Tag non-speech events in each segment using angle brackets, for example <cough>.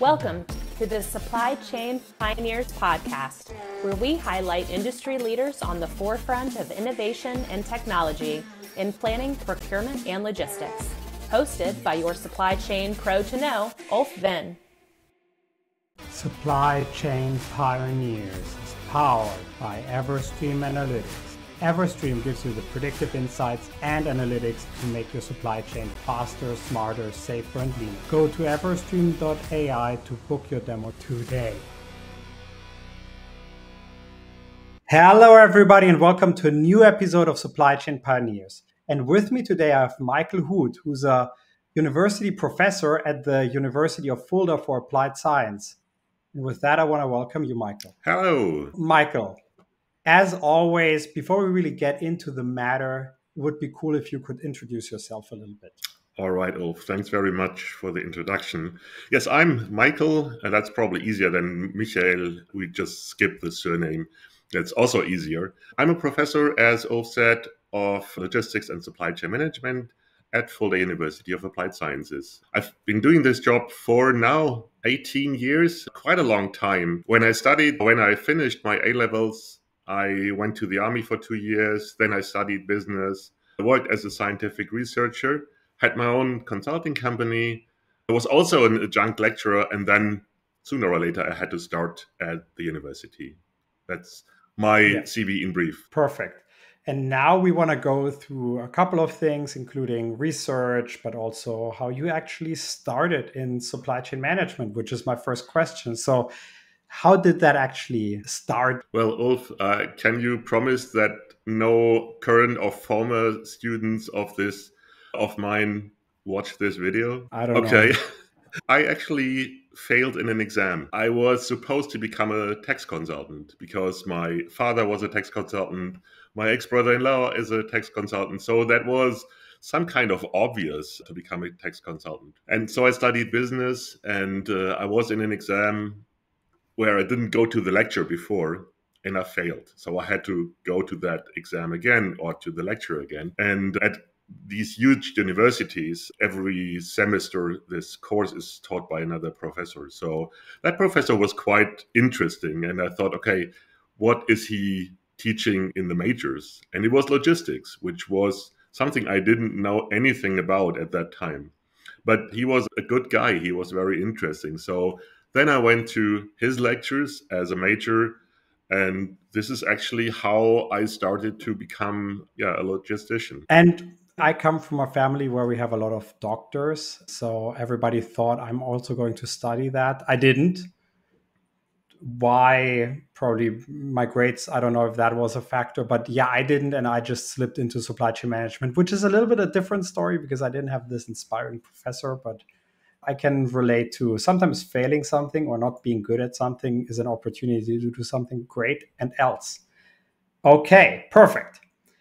Welcome to the Supply Chain Pioneers podcast, where we highlight industry leaders on the forefront of innovation and technology in planning, procurement, and logistics. Hosted by your supply chain pro to know, Ulf Venn. Supply Chain Pioneers is powered by Everstream Analytics. Everstream gives you the predictive insights and analytics to make your supply chain faster, smarter, safer, and leaner. Go to everstream.ai to book your demo today. Hello, everybody, and welcome to a new episode of Supply Chain Pioneers. And with me today, I have Michael Huth, who's a university professor at the University of Fulda for Applied Science. And with that, I want to welcome you, Michael. Hello. Michael, as always, before we really get into the matter, it would be cool if you could introduce yourself a little bit. All right, Ulf. Thanks very much for the introduction. Yes, I'm Michael, and that's probably easier than Michael. We just skip the surname. That's also easier. I'm a professor, as Ulf said, of logistics and supply chain management at Fulda University of Applied Sciences. I've been doing this job for now 18 years, quite a long time. When I studied, when I finished my A levels, I went to the army for two years. Then I studied business. I worked as a scientific researcher, had my own consulting company. I was also an adjunct lecturer. And then sooner or later, I had to start at the university. That's my yeah. CV in brief. Perfect. And now we want to go through a couple of things, including research, but also how you actually started in supply chain management, which is my first question. So, how did that actually start? Well, Ulf, uh, can you promise that no current or former students of this of mine watch this video? I don't okay. know. Okay. <laughs> I actually failed in an exam. I was supposed to become a tax consultant because my father was a tax consultant. My ex brother in law is a tax consultant. So that was some kind of obvious to become a tax consultant. And so I studied business and uh, I was in an exam where I didn't go to the lecture before and I failed. So I had to go to that exam again or to the lecture again. And at these huge universities, every semester this course is taught by another professor. So that professor was quite interesting. And I thought, okay, what is he teaching in the majors? And it was logistics, which was something I didn't know anything about at that time. But he was a good guy. He was very interesting. So then I went to his lectures as a major, and this is actually how I started to become yeah a logistician. And I come from a family where we have a lot of doctors, so everybody thought I'm also going to study that. I didn't. Why? Probably my grades. I don't know if that was a factor, but yeah, I didn't, and I just slipped into supply chain management, which is a little bit a different story because I didn't have this inspiring professor, but I can relate to sometimes failing something or not being good at something is an opportunity to do something great and else. Okay, perfect.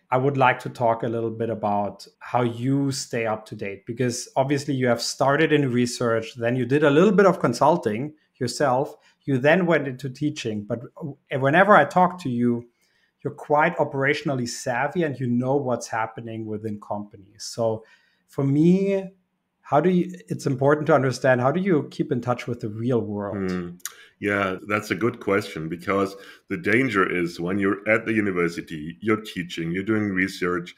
I would like to talk a little bit about how you stay up to date because obviously you have started in research, then you did a little bit of consulting yourself, you then went into teaching. But whenever I talk to you, you're quite operationally savvy and you know what's happening within companies. So for me, how do you it's important to understand how do you keep in touch with the real world mm. yeah that's a good question because the danger is when you're at the university you're teaching you're doing research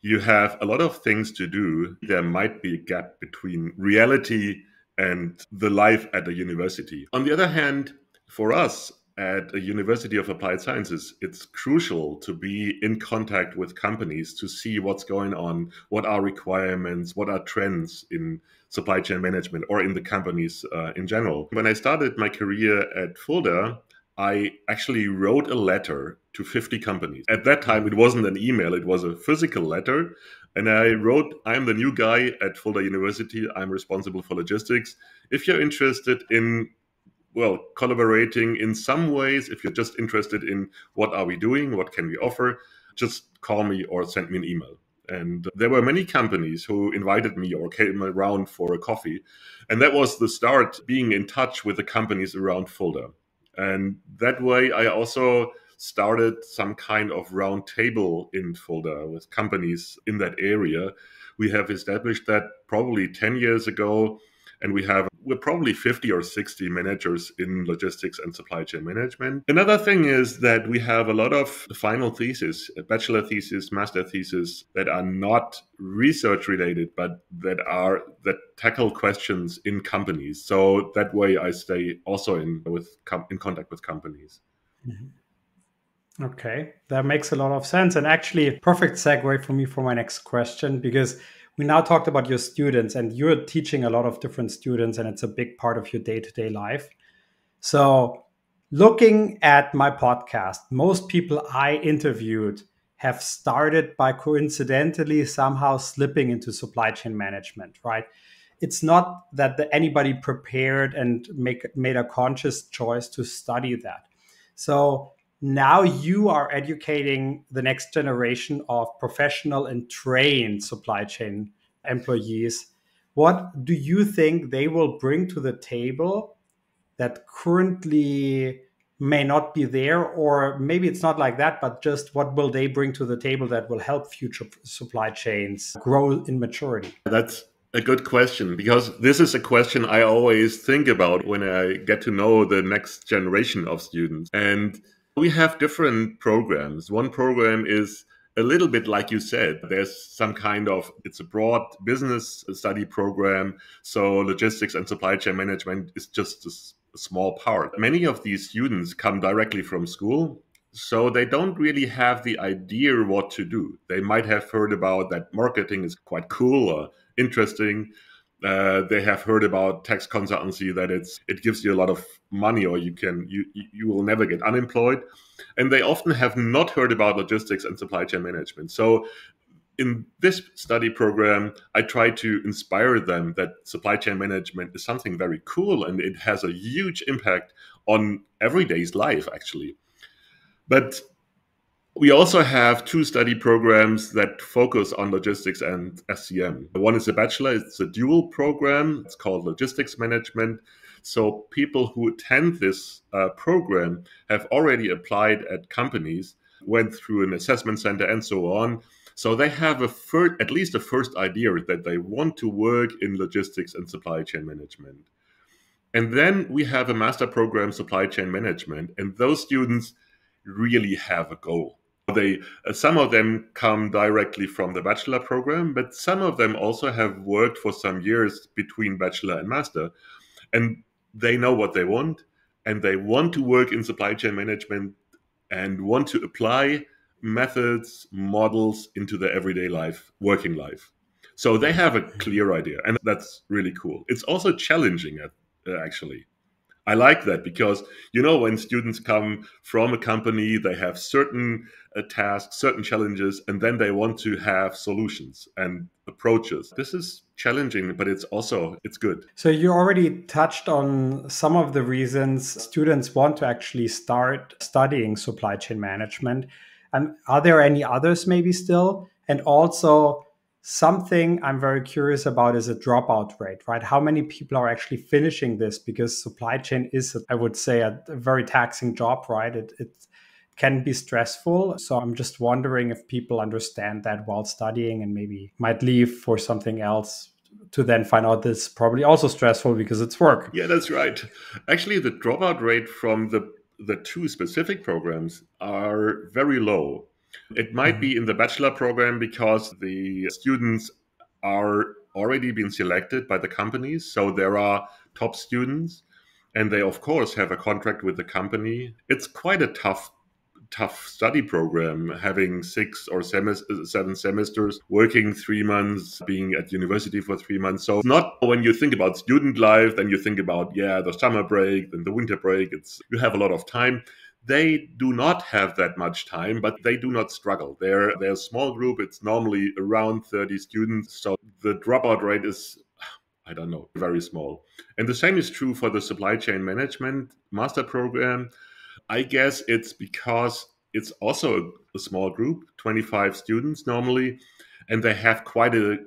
you have a lot of things to do there might be a gap between reality and the life at the university on the other hand for us at a University of Applied Sciences, it's crucial to be in contact with companies to see what's going on, what are requirements, what are trends in supply chain management or in the companies uh, in general. When I started my career at Fulda, I actually wrote a letter to 50 companies. At that time, it wasn't an email, it was a physical letter. And I wrote, I'm the new guy at Fulda University. I'm responsible for logistics. If you're interested in well collaborating in some ways if you're just interested in what are we doing what can we offer just call me or send me an email. And there were many companies who invited me or came around for a coffee and that was the start being in touch with the companies around fulda. And that way i also started some kind of round table in fulda with companies in that area. We have established that probably 10 years ago and we have we're probably 50 or 60 managers in logistics and supply chain management. Another thing is that we have a lot of final thesis, bachelor thesis, master thesis that are not research related, but that are that tackle questions in companies. So that way I stay also in with in contact with companies. Mm-hmm. Okay, that makes a lot of sense. And actually, perfect segue for me for my next question because we now talked about your students and you're teaching a lot of different students and it's a big part of your day-to-day life. So looking at my podcast most people i interviewed have started by coincidentally somehow slipping into supply chain management right? It's not that the, anybody prepared and make made a conscious choice to study that. So now you are educating the next generation of professional and trained supply chain employees. What do you think they will bring to the table that currently may not be there? Or maybe it's not like that, but just what will they bring to the table that will help future supply chains grow in maturity? That's a good question because this is a question I always think about when I get to know the next generation of students. And we have different programs. One program is a little bit like you said, there's some kind of, it's a broad business study program. So logistics and supply chain management is just a small part. Many of these students come directly from school. So they don't really have the idea what to do. They might have heard about that marketing is quite cool or interesting uh, they have heard about tax consultancy that it's it gives you a lot of money or you can you you will never get unemployed. And they often have not heard about logistics and supply chain management. So in this study program i try to inspire them that supply chain management is something very cool and it has a huge impact on everyday's life actually. But we also have two study programs that focus on logistics and SCM. One is a bachelor, it's a dual program, it's called Logistics Management. So people who attend this uh, program have already applied at companies, went through an assessment center, and so on. So they have a first, at least a first idea that they want to work in logistics and supply chain management. And then we have a master program, supply chain management, and those students really have a goal they uh, some of them come directly from the bachelor program, but some of them also have worked for some years between bachelor and master, and they know what they want, and they want to work in supply chain management and want to apply methods, models into their everyday life, working life. So they have a clear idea, and that's really cool. It's also challenging, uh, actually. I like that because you know when students come from a company, they have certain uh, tasks, certain challenges, and then they want to have solutions and approaches. This is challenging, but it's also it's good. So you already touched on some of the reasons students want to actually start studying supply chain management. And are there any others maybe still? And also Something I'm very curious about is a dropout rate, right? How many people are actually finishing this? Because supply chain is, I would say, a, very taxing job, right? It, it can be stressful. So I'm just wondering if people understand that while studying and maybe might leave for something else to then find out this probably also stressful because it's work. Yeah, that's right. Actually, the dropout rate from the the two specific programs are very low. It might be in the bachelor program because the students are already been selected by the companies. So there are top students and they of course have a contract with the company. It's quite a tough tough study program having six or seven semesters working three months being at university for three months so not when you think about student life then you think about yeah the summer break then the winter break it's you have a lot of time they do not have that much time, but they do not struggle. They're, they're a small group. It's normally around 30 students. So the dropout rate is, <sighs> I don't know, very small. And the same is true for the supply chain management master program. I guess it's because it's also a, a small group, 25 students normally, and they have quite a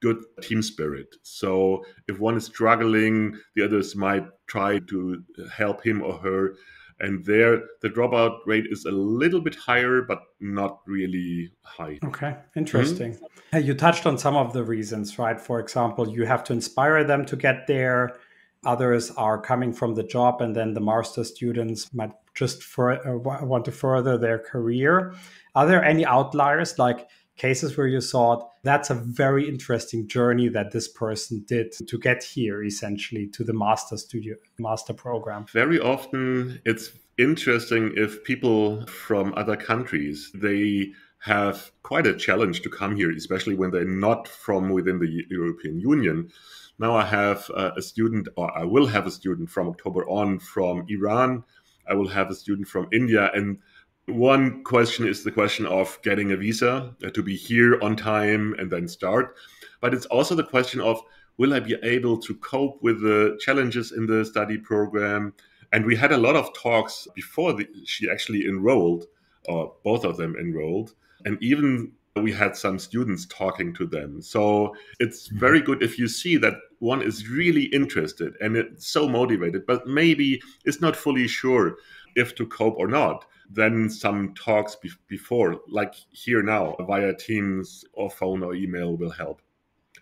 good team spirit. So if one is struggling, the others might try to help him or her and there the dropout rate is a little bit higher but not really high. Okay interesting. Mm-hmm. you touched on some of the reasons right? For example you have to inspire them to get there. Others are coming from the job, and then the master students might just for, uh, want to further their career. Are there any outliers, like cases where you thought that's a very interesting journey that this person did to get here, essentially, to the master studio, master program? Very often, it's interesting if people from other countries they have quite a challenge to come here, especially when they're not from within the European Union. Now I have a student, or I will have a student from October on from Iran. I will have a student from India. And one question is the question of getting a visa uh, to be here on time and then start. But it's also the question of will I be able to cope with the challenges in the study program? And we had a lot of talks before the, she actually enrolled, or both of them enrolled. And even we had some students talking to them. So it's very good if you see that one is really interested and it's so motivated, but maybe is not fully sure if to cope or not. Then some talks be- before, like here now, via Teams or phone or email will help.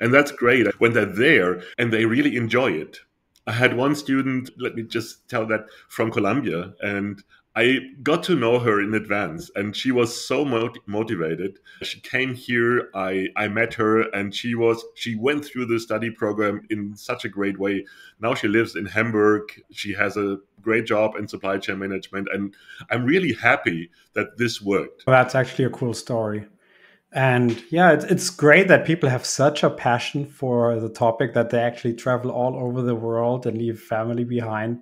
And that's great when they're there and they really enjoy it. I had one student, let me just tell that from Colombia, and I got to know her in advance, and she was so mot- motivated. She came here, I, I met her, and she was she went through the study program in such a great way. Now she lives in Hamburg. She has a great job in supply chain management, and I'm really happy that this worked. Well, that's actually a cool story. And yeah, it's, it's great that people have such a passion for the topic that they actually travel all over the world and leave family behind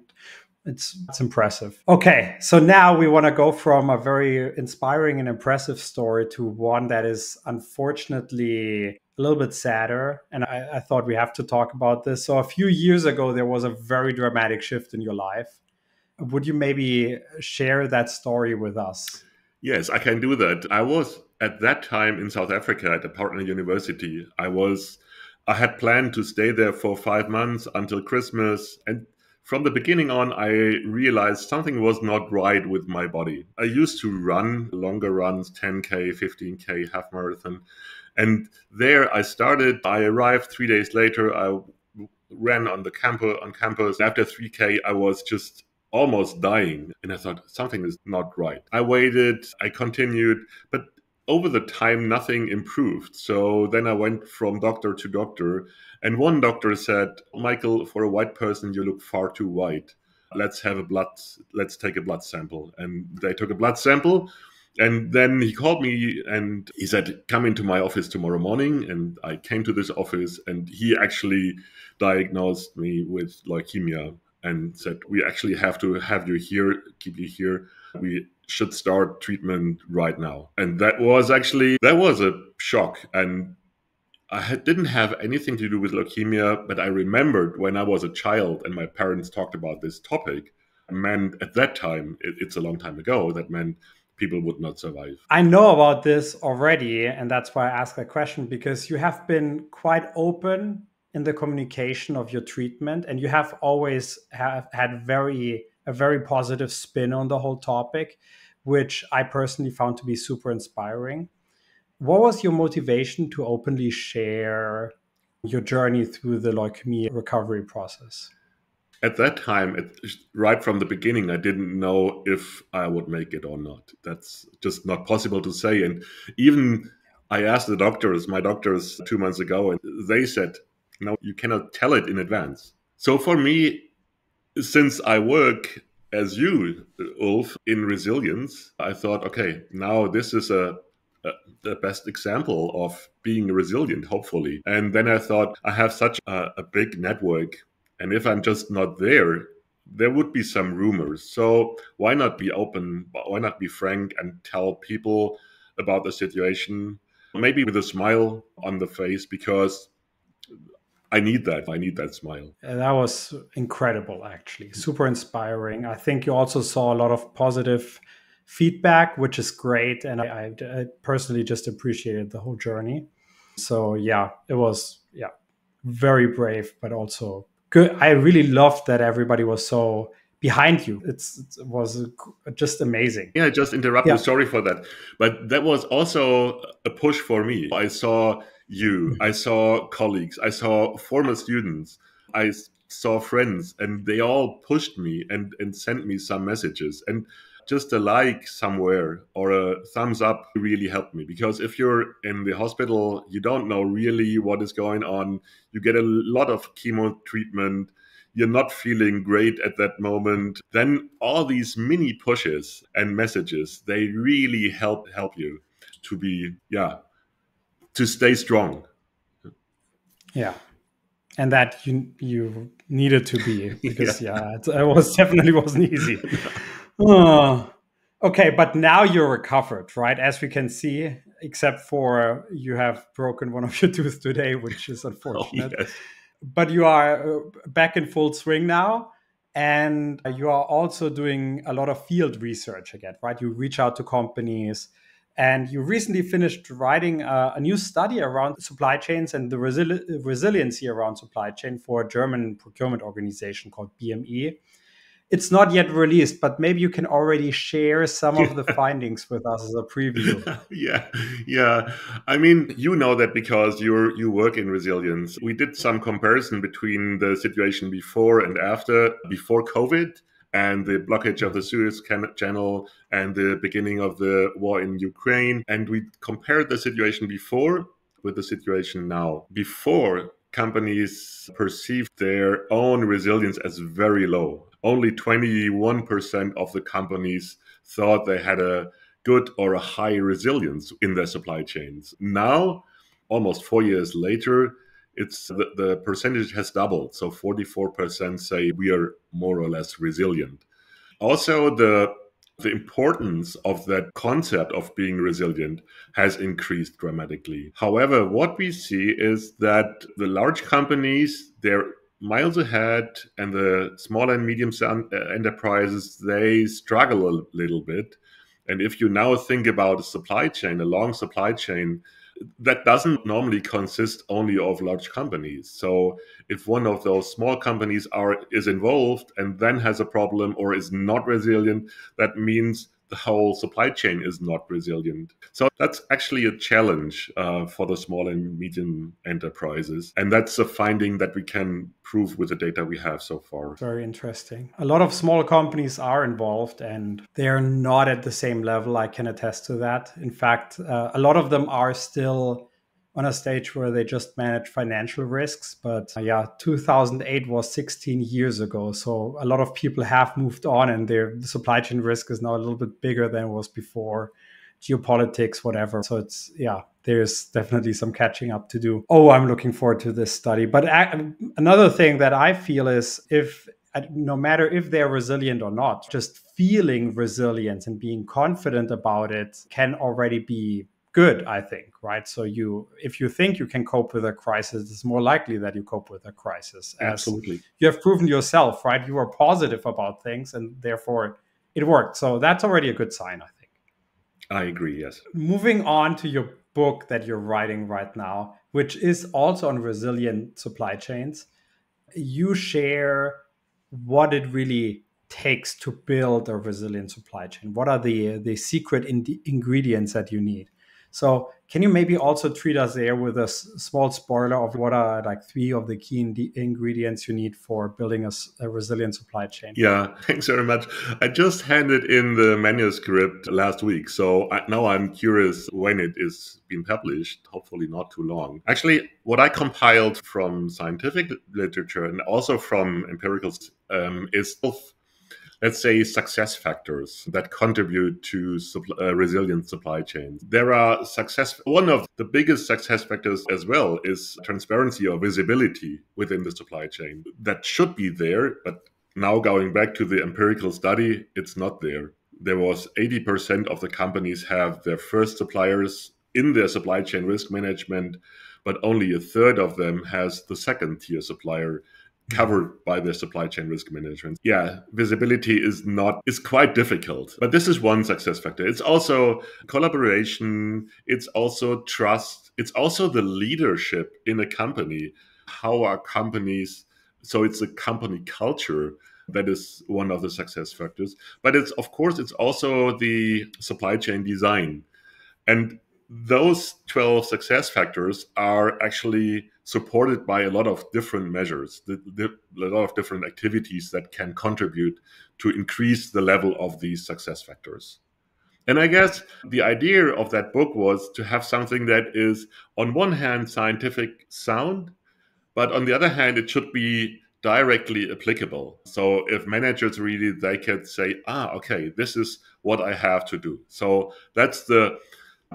it's it's impressive. Okay, so now we want to go from a very inspiring and impressive story to one that is unfortunately a little bit sadder. And I, I thought we have to talk about this. So a few years ago, there was a very dramatic shift in your life. Would you maybe share that story with us? Yes, I can do that. I was at that time in South Africa at a partner university. I was I had planned to stay there for five months until Christmas, and from the beginning on, I realized something was not right with my body. I used to run longer runs, 10K, 15K, half marathon. And there I started. I arrived three days later. I ran on the campus on campus. After 3K, I was just almost dying. And I thought something is not right. I waited, I continued, but over the time nothing improved. So then i went from doctor to doctor and one doctor said michael for a white person you look far too white. Let's have a blood let's take a blood sample. And they took a blood sample and then he called me and he said come into my office tomorrow morning. And i came to this office and he actually diagnosed me with leukemia and said we actually have to have you here keep you here we should start treatment right now. And that was actually that was a shock and I had, didn't have anything to do with leukemia, but I remembered when I was a child and my parents talked about this topic. meant at that time, it, it's a long time ago, that meant people would not survive. I know about this already, and that's why I ask that question because you have been quite open in the communication of your treatment, and you have always have had very a very positive spin on the whole topic, which I personally found to be super inspiring. What was your motivation to openly share your journey through the leukemia recovery process? At that time, it, right from the beginning, I didn't know if I would make it or not. That's just not possible to say. And even I asked the doctors, my doctors, two months ago, and they said, no, you cannot tell it in advance. So for me, since I work as you, Ulf, in resilience, I thought, okay, now this is a, the best example of being resilient, hopefully. And then I thought, I have such a, a big network, and if I'm just not there, there would be some rumors. So why not be open? Why not be frank and tell people about the situation? Maybe with a smile on the face, because I need that. I need that smile. Uh, that was incredible, actually. Super inspiring. I think you also saw a lot of positive feedback, which is great. And I, I personally just appreciated the whole journey. So, yeah, it was, yeah, very brave, but also good. I really loved that everybody was so behind you. It's, it was just amazing. Yeah, just interrupt yeah. you. Sorry for that. But that was also a push for me. I saw you. I saw colleagues, I saw former students. I saw friends and they all pushed me and, and sent me some messages. And just a like somewhere or a thumbs up really helped me because if you're in the hospital, you don't know really what is going on. You get a lot of chemo treatment. You're not feeling great at that moment. Then all these mini pushes and messages, they really help help you to be, yeah, to stay strong. Yeah. And that you you needed to be <laughs> because yeah, yeah it, it was definitely wasn't easy. <laughs> Oh, okay, but now you're recovered, right? As we can see, except for you have broken one of your teeth today, which is <laughs> oh, unfortunate. Oh, yes. But you are uh, back in full swing now. And you are also doing a lot of field research again, right? You reach out to companies, and you recently finished writing a, a new study around supply chains and the resili- resiliency around supply chain for a German procurement organization called BME it's not yet released, but maybe you can already share some of the <laughs> findings with us as a preview. <laughs> yeah, yeah. I mean, you know that because you you work in resilience. We did some comparison between the situation before and after, before COVID and the blockage of the Suez Channel and the beginning of the war in Ukraine, and we compared the situation before with the situation now. Before companies perceived their own resilience as very low only 21% of the companies thought they had a good or a high resilience in their supply chains. Now, almost four years later, it's the, the percentage has doubled. So 44% say we are more or less resilient. Also, the the importance of that concept of being resilient has increased dramatically. However, what we see is that the large companies, they're miles ahead and the small and medium uh, enterprises they struggle a little bit and if you now think about a supply chain a long supply chain that doesn't normally consist only of large companies. So if one of those small companies are is involved and then has a problem or is not resilient that means the whole supply chain is not resilient. So that's actually a challenge uh, for the small and medium enterprises. And that's a finding that we can prove with the data we have so far. Very interesting. A lot of small companies are involved and they're not at the same level. I can attest to that. In fact, uh, a lot of them are still on a stage where they just manage financial risks. But uh, yeah, 2008 was 16 years ago. So a lot of people have moved on and their the supply chain risk is now a little bit bigger than it was before geopolitics, whatever. So it's, yeah, there's definitely some catching up to do. Oh, I'm looking forward to this study. But another thing that I feel is if, no matter if they're resilient or not, just feeling resilience and being confident about it can already be good i think right? So you if you think you can cope with a crisis it's more likely that you cope with a crisis. Absolutely. you have proven yourself right? You are positive about things and therefore it worked. So that's already a good sign i think. I agree yes. Moving on to your book that you're writing right now which is also on resilient supply chains you share what it really takes to build a resilient supply chain. What are the the secret in ingredients that you need so can you maybe also treat us there with a small spoiler of what are like three of the key in ingredients you need for building a, a, resilient supply chain? Yeah, <laughs> thanks very much. I just handed in the manuscript last week, so I, now I'm curious when it is being published. Hopefully, not too long. Actually, what I compiled from scientific literature and also from empirical um, is let's say, success factors that contribute to supply, uh, resilient supply chains. There are success. One of the biggest success factors as well is transparency or visibility within the supply chain. That should be there, but now going back to the empirical study, it's not there. There was 80% of the companies have their first suppliers in their supply chain risk management, but only a third of them has the second tier supplier Mm-hmm. covered by their supply chain risk management. Yeah, visibility is not is quite difficult. But this is one success factor. It's also collaboration, it's also trust, it's also the leadership in a company. How are companies so it's a company culture that is one of the success factors. But it's of course it's also the supply chain design. And those 12 success factors are actually supported by a lot of different measures, the, the, a lot of different activities that can contribute to increase the level of these success factors. And I guess the idea of that book was to have something that is, on one hand, scientific sound, but on the other hand, it should be directly applicable. So if managers really, they could say, ah, okay, this is what I have to do. So that's the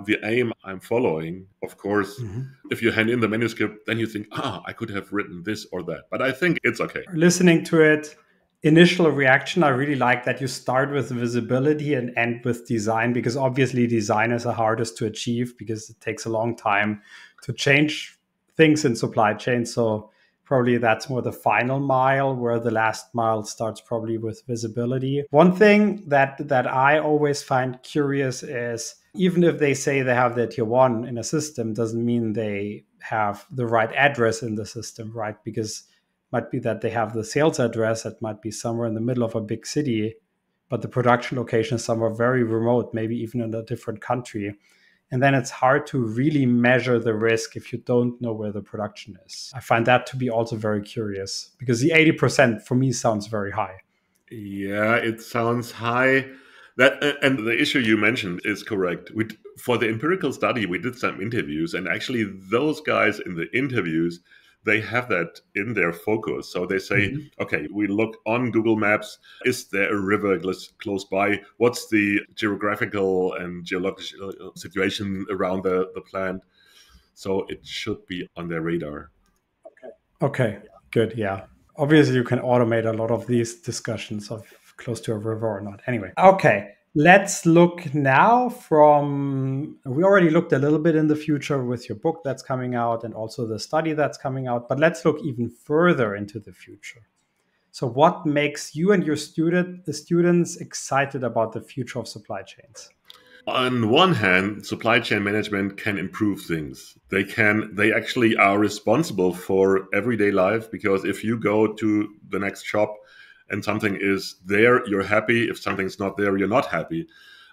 the aim I'm following. Of course, mm-hmm. if you hand in the manuscript, then you think, ah, I could have written this or that. But I think it's okay. Listening to it, initial reaction, I really like that you start with visibility and end with design because obviously design is the hardest to achieve because it takes a long time to change things in supply chain. So probably that's more the final mile where the last mile starts probably with visibility. One thing that that I always find curious is even if they say they have their tier one in a system doesn't mean they have the right address in the system, right? Because might be that they have the sales address that might be somewhere in the middle of a big city, but the production location is somewhere very remote, maybe even in a different country. And then it's hard to really measure the risk if you don't know where the production is. I find that to be also very curious because the 80% for me sounds very high. Yeah, it sounds high. That and the issue you mentioned is correct. We, for the empirical study, we did some interviews, and actually, those guys in the interviews they have that in their focus. So they say, mm-hmm. okay, we look on Google Maps. Is there a river close by? What's the geographical and geological situation around the, the plant? So it should be on their radar. Okay. Okay. Good. Yeah. Obviously, you can automate a lot of these discussions of close to a river or not. Anyway. Okay. Let's look now from. We already looked a little bit in the future with your book that's coming out and also the study that's coming out, but let's look even further into the future. So, what makes you and your student, the students, excited about the future of supply chains? On one hand, supply chain management can improve things. They can. They actually are responsible for everyday life because if you go to the next shop and something is there, you're happy. If something's not there, you're not happy.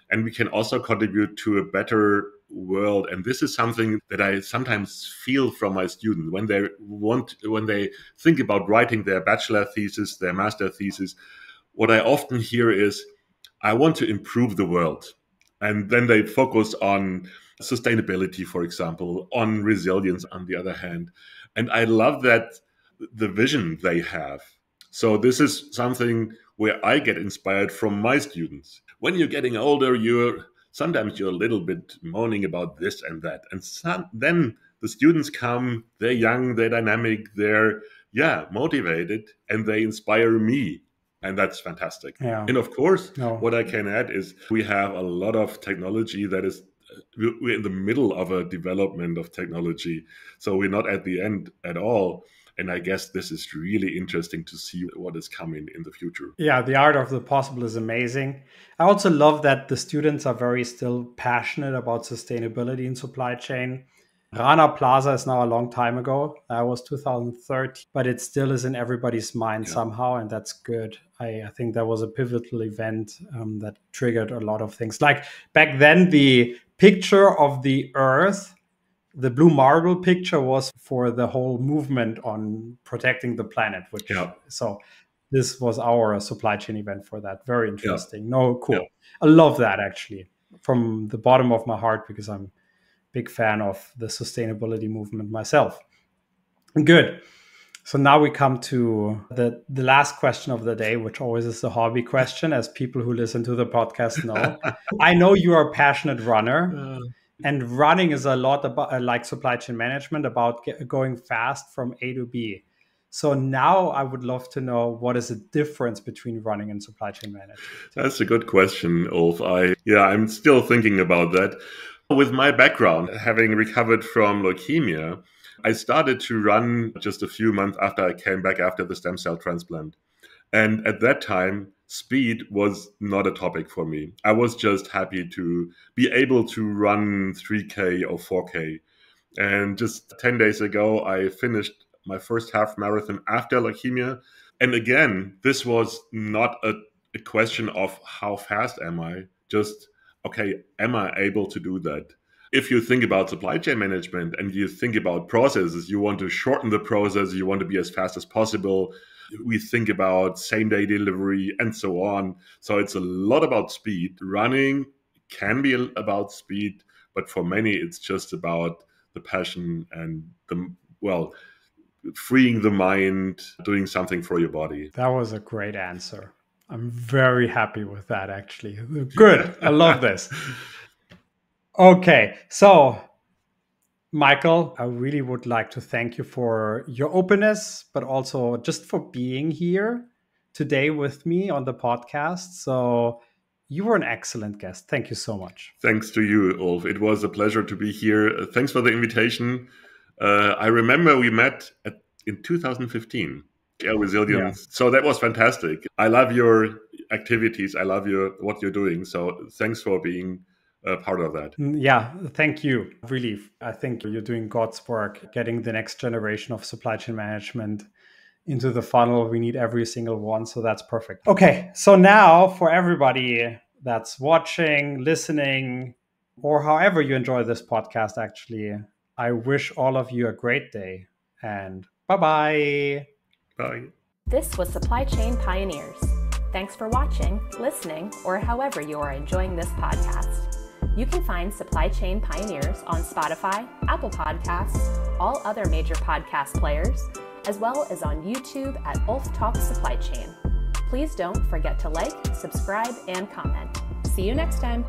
And we can also contribute to a better world. And this is something that I sometimes feel from my students when they want, when they think about writing their bachelor thesis, their master thesis. What I often hear is, I want to improve the world. And then they focus on sustainability, for example, on resilience, on the other hand. And I love that the vision they have so this is something where I get inspired from my students. When you're getting older, you're sometimes you're a little bit moaning about this and that, and some, then the students come. They're young, they're dynamic, they're yeah motivated, and they inspire me and that's fantastic. Yeah. And of course, no. what I can add is we have a lot of technology that is we're in the middle of a development of technology, so we're not at the end at all. And I guess this is really interesting to see what is coming in the future. Yeah, the art of the possible is amazing. I also love that the students are very still passionate about sustainability in supply chain. Rana Plaza is now a long time ago. That was 2013, but it still is in everybody's mind yeah. somehow, and that's good. I, I, think that was a pivotal event um, that triggered a lot of things. Like back then, the picture of the Earth the blue marble picture was for the whole movement on protecting the planet which yeah. so this was our supply chain event for that. Very interesting. Yeah. no cool. Yeah. i love that actually from the bottom of my heart because i'm a big fan of the sustainability movement myself. Good. So now we come to the the last question of the day which always is the hobby question as people who listen to the podcast know. <laughs> I know you are a passionate runner. Uh and running is a lot about uh, like supply chain management about get, going fast from a to b. So now i would love to know what is the difference between running and supply chain management? That's a good question ulf. I yeah i'm still thinking about that. With my background having recovered from leukemia i started to run just a few months after i came back after the stem cell transplant. And at that time speed was not a topic for me. I was just happy to be able to run 3K or 4K. And just 10 days ago, I finished my first half marathon after leukemia. And again, this was not a, a question of how fast am I, just, okay, am I able to do that? If you think about supply chain management and you think about processes, you want to shorten the process, you want to be as fast as possible. We think about same day delivery and so on. So it's a lot about speed. Running can be about speed, but for many, it's just about the passion and the, well, freeing the mind, doing something for your body. That was a great answer. I'm very happy with that, actually. Good. <laughs> I love this. Okay. So, Michael, I really would like to thank you for your openness, but also just for being here today with me on the podcast. So, you were an excellent guest. Thank you so much. Thanks to you, Ulf. It was a pleasure to be here. Thanks for the invitation. Uh, I remember we met at, in 2015. Air resilience. Yeah. So that was fantastic. I love your activities. I love your what you're doing. So thanks for being a part of that. Mm, yeah, thank you. Really, I think you're doing God's work, getting the next generation of supply chain management into the funnel. We need every single one. So that's perfect. Okay. So now for everybody that's watching, listening, or however you enjoy this podcast, actually, I wish all of you a great day and bye bye. Bye. This was Supply Chain Pioneers. Thanks for watching, listening, or however you are enjoying this podcast. You can find Supply Chain Pioneers on Spotify, Apple Podcasts, all other major podcast players, as well as on YouTube at Ulf Talks Supply Chain. Please don't forget to like, subscribe, and comment. See you next time.